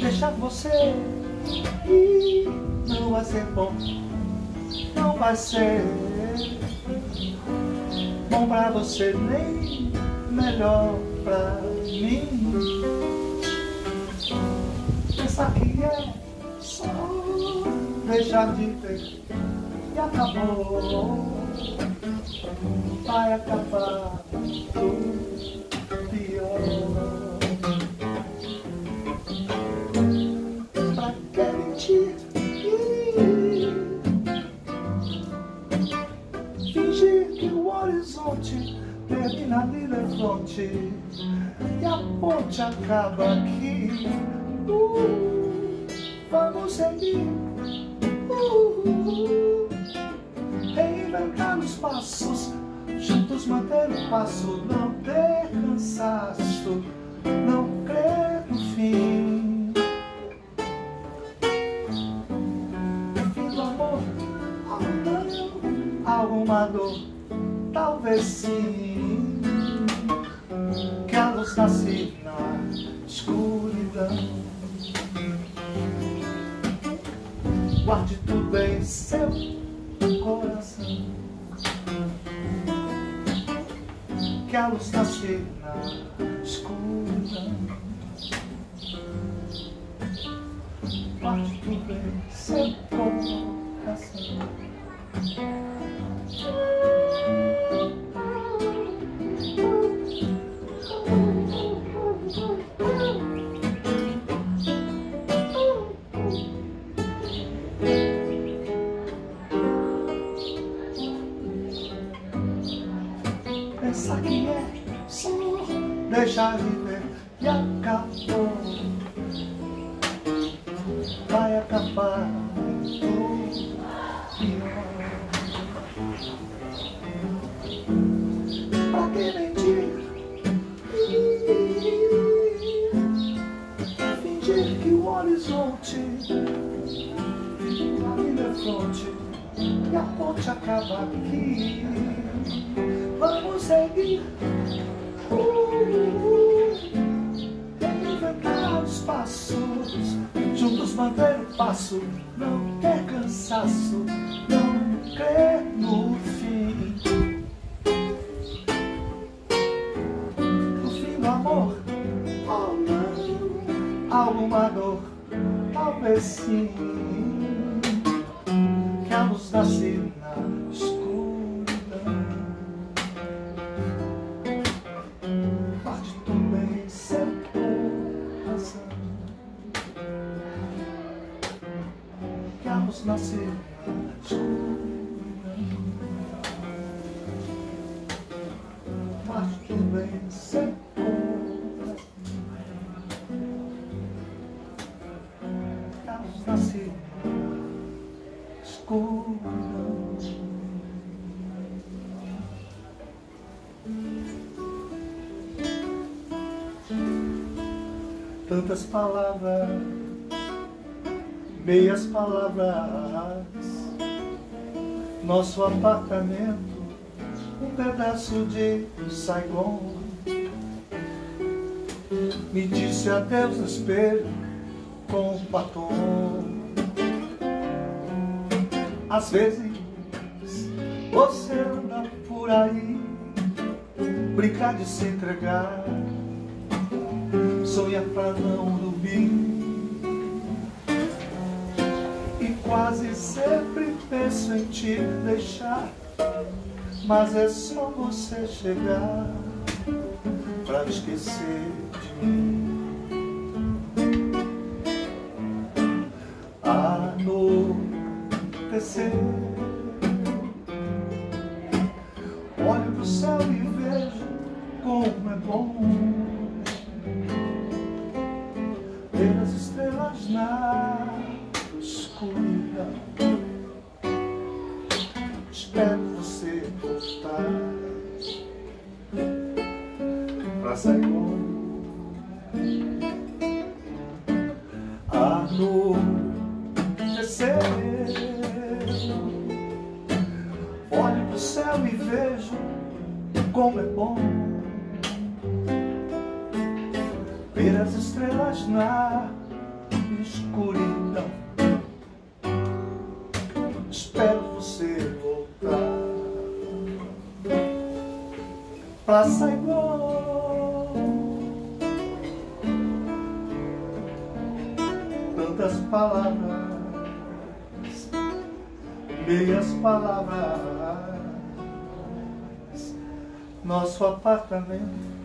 Deixar você ir não vai ser bom, não vai ser bom pra você nem melhor pra mim. Pensar que é só deixar de ter e acabou. Vai acabar tudo pior. Pra que mentir? Fingir que o horizonte termina ali na e a ponte acaba aqui. Uh, vamos seguir. Uh, reinventar os passos, juntos manter o passo, não ter cansaço, não crer no fim. Fim do amor, não, alguma dor, talvez sim. Que a luz nasce na escuridão. Guarde tudo em seu a luz nasce na escuridão. Guarde tudo em seu coração. Só deixar viver e acabou. Vai acabar tudo pior. Pra que mentir? Fingir que o horizonte ali na fronte e a ponte acaba aqui. Vamos seguir. Reinventar os passos, juntos manter o passo, não ter cansaço, não crer no fim. No fim do amor, oh não, alguma dor, talvez sim. Que a luz nasce na Que a luz nasce na escuridão. tantas palavras, meias palavras. Nosso apartamento, um pedaço de Saigon. Me disse adeus no espelho com batom. Às vezes você anda por aí, brincar de se entregar sonha pra não dormir E quase sempre penso em te deixar Mas é só você chegar Pra esquecer de mim Anoitecer Olho pro céu e vejo como é bom ver as estrelas na escuridão. Espero você voltar pra Saigon. Anoitecer, olho como é bom ver as estrelas na escuridão. Espero você voltar pra Saigon. Tantas palavras, meias palavras, nosso apartamento